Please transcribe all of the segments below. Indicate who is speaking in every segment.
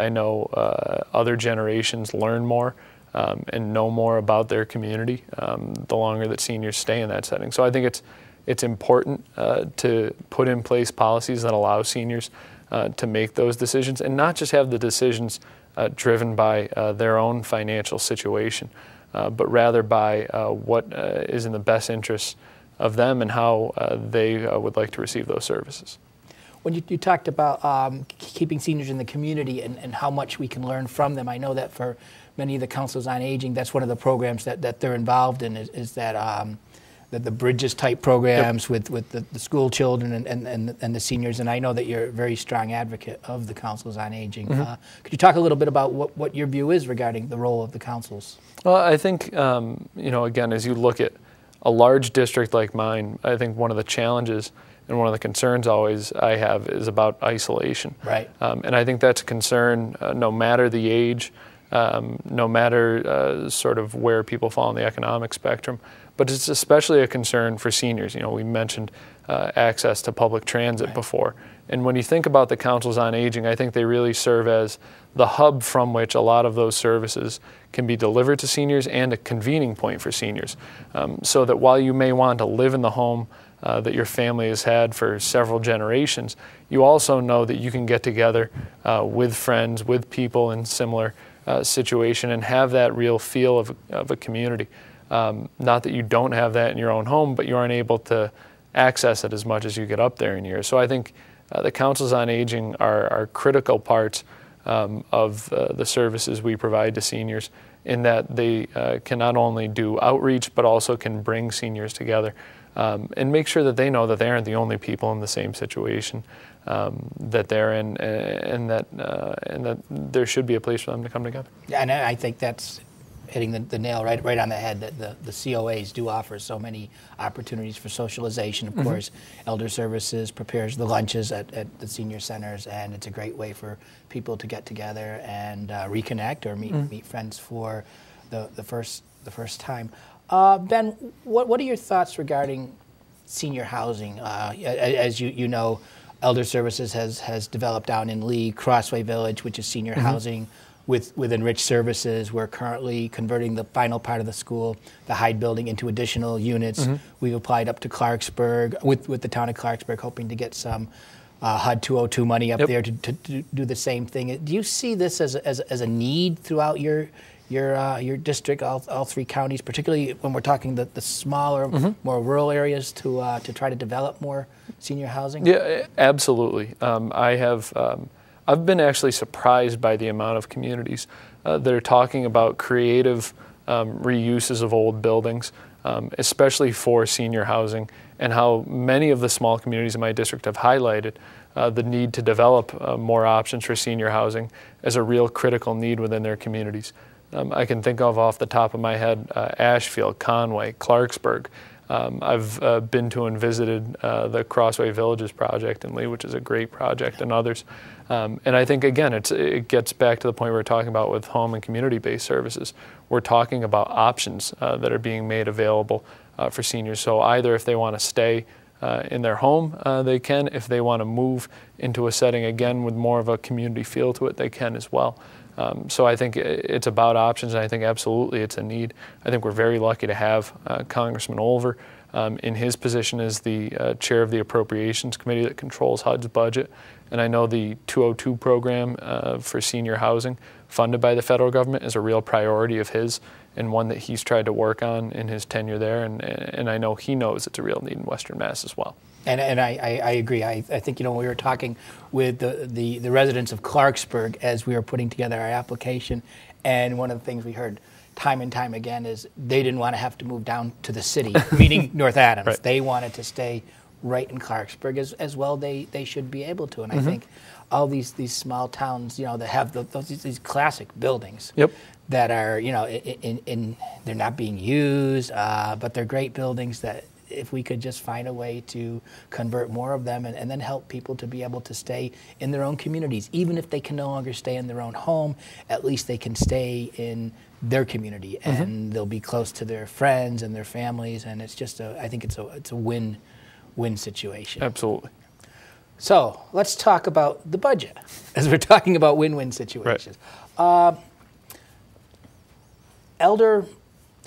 Speaker 1: I know uh, other generations learn more um, and know more about their community um, the longer that seniors stay in that setting. So I think it's it's important uh, to put in place policies that allow seniors uh, to make those decisions and not just have the decisions uh, driven by uh, their own financial situation, uh, but rather by what is in the best interest of them and how they would like to receive those services
Speaker 2: when you, you talked about um, keeping seniors in the community and, and, how much we can learn from them, I know that for many of the councils on aging, that's one of the programs that, that they're involved in is, is that um, the, the, bridges type programs yep. with, with the, the, school children and, and, and, and, the seniors. And I know that you're a very strong advocate of the councils on aging. Mm-hmm. Uh, could you talk a little bit about what, what your view is regarding the role of the councils?
Speaker 1: Well, I think, um, you know, again, as you look at a large district like mine, I think one of the challenges – and one of the concerns always I have is about isolation.
Speaker 2: Right.
Speaker 1: Um, and I think that's a concern uh, no matter the age, um, no matter uh, sort of where people fall on the economic spectrum. But it's especially a concern for seniors. You know, we mentioned uh, access to public transit right. before. And when you think about the councils on aging, I think they really serve as the hub from which a lot of those services can be delivered to seniors and a convening point for seniors. Um, so that while you may want to live in the home, uh, that your family has had for several generations, you also know that you can get together uh, with friends, with people in similar uh, situation, and have that real feel of, of a community. Um, not that you don't have that in your own home, but you aren't able to access it as much as you get up there in years. So I think uh, the councils on aging are, are critical parts um, of uh, the services we provide to seniors in that they uh, can not only do outreach but also can bring seniors together um, and make sure that they know that they aren't the only people in the same situation um, that they're in, and that uh, and that there should be a place for them to come together.
Speaker 2: Yeah, and I think that's hitting the, the nail right right on the head. That the, the COAs do offer so many opportunities for socialization. Of mm-hmm. course, Elder Services prepares the lunches at, at the senior centers, and it's a great way for people to get together and uh, reconnect or meet mm-hmm. meet friends for the, the first the first time. Uh, ben, what, what are your thoughts regarding senior housing? Uh, as you, you know, Elder Services has, has developed down in Lee Crossway Village, which is senior mm-hmm. housing with, with enriched services. We're currently converting the final part of the school, the Hyde building, into additional units. Mm-hmm. We've applied up to Clarksburg with, with the town of Clarksburg, hoping to get some uh, HUD 202 money up yep. there to, to, to, do the same thing. Do you see this as a, as, as a need throughout your your uh, your district, all, all three counties, particularly when we're talking the, the smaller, mm-hmm. more rural areas, to uh, to try to develop more senior housing?
Speaker 1: Yeah, absolutely. Um, I have um, I've been actually surprised by the amount of communities uh, that are talking about creative um, reuses of old buildings, um, especially for senior housing, and how many of the small communities in my district have highlighted. Uh, the need to develop uh, more options for senior housing as a real critical need within their communities. Um, I can think of off the top of my head uh, Ashfield, Conway, Clarksburg. Um, I've uh, been to and visited uh, the Crossway Villages project in Lee, which is a great project, and others. Um, and I think again, it gets back to the point we are talking about with home and community-based services. We're talking about options uh, that are being made available uh, for seniors. So either if they want to stay uh, in their home, they can. If they want to move into a setting again with more of a community feel to it, they can as well. Um, so I think it's about options, and I think absolutely it's a need. I think we're very lucky to have uh, Congressman Olver um, in his position as the uh, chair of the Appropriations Committee that controls HUD's budget. And I know the 202 program uh, for senior housing, funded by the federal government, is a real priority of his and one that he's tried to work on in his tenure there. And, and I know he knows it's a real need in Western Mass as well.
Speaker 2: And, and I, I, I agree. I, I think, you know, we were talking with the, the, the residents of Clarksburg as we were putting together our application, and one of the things we heard time and time again is they didn't want to have to move down to the city, meaning North Adams. Right. They wanted to stay right in Clarksburg as, as well they, they should be able to. And mm-hmm. I think all these, these small towns, you know, that have the, those, these classic buildings
Speaker 1: yep.
Speaker 2: that are, you know, in, in, in they're not being used, uh, but they're great buildings that if we could just find a way to convert more of them and, and, then help people to be able to stay in their own communities. Even if they can no longer stay in their own home, at least they can stay in their community mm-hmm. and they'll be close to their friends and their families. And it's just a, I think it's a, it's a win win situation.
Speaker 1: Absolutely.
Speaker 2: So let's talk about the budget as we're talking about win-win situations. Uh, elder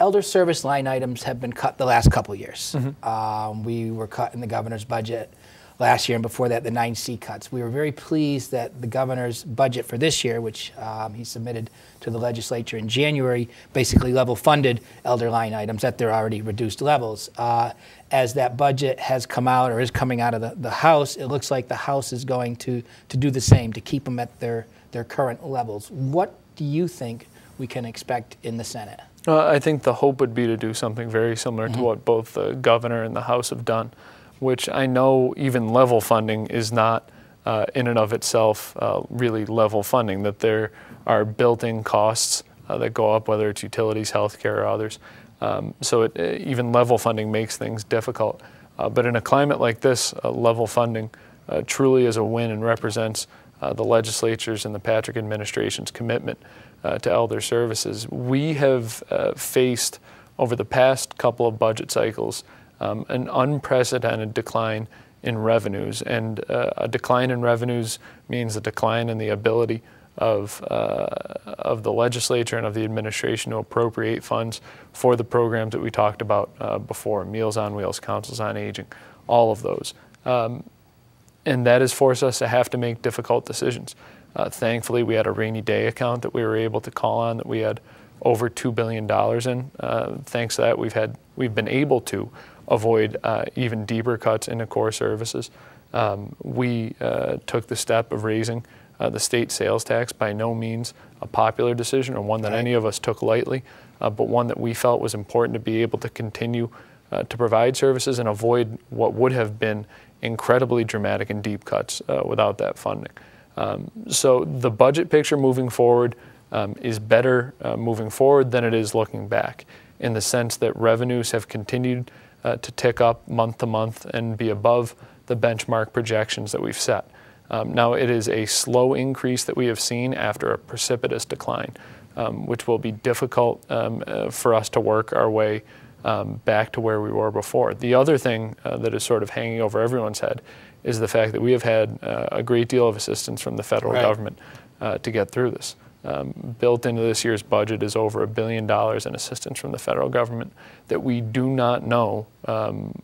Speaker 2: elder service line items have been cut the last couple years. Um, we were cut in the governor's budget last year, and before that, the 9C cuts. We were very pleased that the governor's budget for this year, which um, he submitted to the legislature in January, basically level funded elder line items at their already reduced levels. Uh, as that budget has come out or is coming out of the, the House, it looks like the House is going to, to do the same, to keep them at their, their current levels. What do you think we can expect in the Senate?
Speaker 1: Uh, I think the hope would be to do something very similar to what both the governor and the House have done, which I know even level funding is not uh, in and of itself uh, really level funding, that there are built in costs uh, that go up, whether it's utilities, healthcare, or others. Um, so it, uh, even level funding makes things difficult. Uh, but in a climate like this, uh, level funding truly is a win and represents the legislature's and the Patrick administration's commitment to elder services. We have faced over the past couple of budget cycles um, an unprecedented decline in revenues, and uh, a decline in revenues means a decline in the ability of, uh, of the legislature and of the administration to appropriate funds for the programs that we talked about uh, before Meals on Wheels, Councils on Aging, all of those. Um, and that has forced us to have to make difficult decisions. Uh, thankfully, we had a rainy day account that we were able to call on that we had over two billion dollars in. Uh, thanks to that, we've had we've been able to avoid uh, even deeper cuts into core services. Um, we uh, took the step of raising uh, the state sales tax. By no means a popular decision or one that any of us took lightly, uh, but one that we felt was important to be able to continue uh, to provide services and avoid what would have been incredibly dramatic and deep cuts uh, without that funding. Um, so the budget picture moving forward um, is better uh, moving forward than it is looking back, in the sense that revenues have continued uh, to tick up month to month and be above the benchmark projections that we've set. Um, now, it is a slow increase that we have seen after a precipitous decline, um, which will be difficult um, uh, for us to work our way um, back to where we were before. The other thing uh, that is sort of hanging over everyone's head is the fact that we have had uh, a great deal of assistance from the federal
Speaker 2: Right.
Speaker 1: government uh, to get through this. Um, built into this year's budget is over a billion dollars in assistance from the federal government that we do not know um,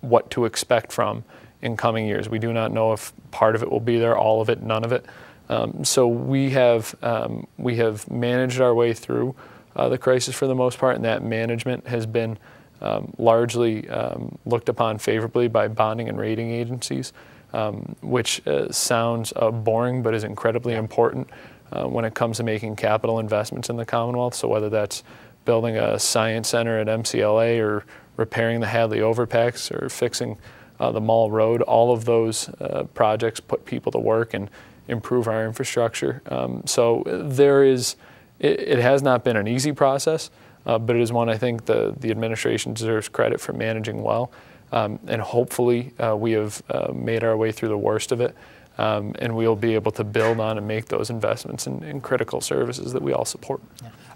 Speaker 1: what to expect from in coming years. We do not know if part of it will be there, all of it, none of it. Um, so we have um, we have managed our way through uh, the crisis for the most part, and that management has been um, largely um, looked upon favorably by bonding and rating agencies, um, which uh, sounds uh, boring but is incredibly important uh, when it comes to making capital investments in the Commonwealth. So whether that's building a science center at MCLA or repairing the Hadley Overpass or fixing uh, the Mall Road, all of those uh, projects put people to work and improve our infrastructure. Um, so there is, it, it has not been an easy process, uh, but it is one I think the, the administration deserves credit for managing well. Um, and hopefully uh, we have uh, made our way through the worst of it. Um, and we'll be able to build on and make those investments in, in critical services that we all support.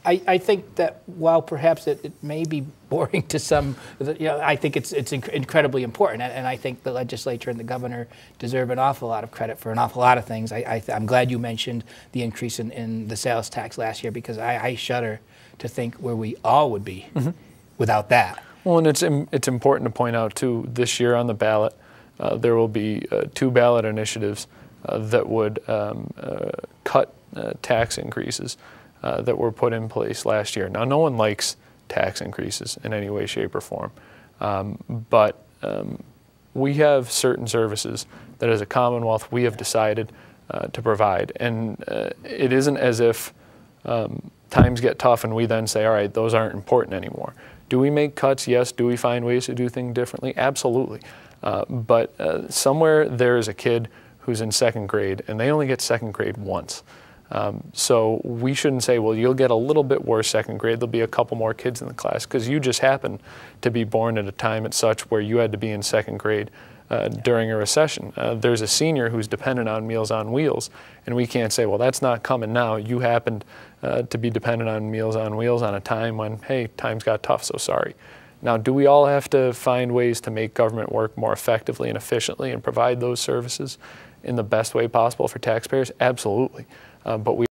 Speaker 2: I, I think that while perhaps it, it may be boring to some, you know, I think it's it's inc- incredibly important, and, and I think the legislature and the governor deserve an awful lot of credit for an awful lot of things. I, I'm glad you mentioned the increase in, in the sales tax last year because I, I shudder to think where we all would be without that.
Speaker 1: Well, and it's it's important to point out too. This year on the ballot, there will be uh, two ballot initiatives uh, that would um, uh, cut uh, tax increases uh, that were put in place last year. Now, no one likes tax increases in any way, shape, or form, um, but um, we have certain services that, as a Commonwealth, we have decided uh, to provide, and uh, it isn't as if um, times get tough and we then say, all right, those aren't important anymore. Do we make cuts? Yes. Do we find ways to do things differently? Absolutely. Uh, but uh, somewhere there is a kid who's in second grade and they only get second grade once. Um, so we shouldn't say, well, you'll get a little bit worse second grade. There'll be a couple more kids in the class because you just happen to be born at a time at such where you had to be in second grade uh, during a recession. Uh, there's a senior who's dependent on Meals on Wheels, and we can't say, well, that's not coming now. You happened uh, to be dependent on Meals on Wheels on a time when, hey, times got tough, so sorry. Now, do we all have to find ways to make government work more effectively and efficiently and provide those services in the best way possible for taxpayers? Absolutely. Um, but we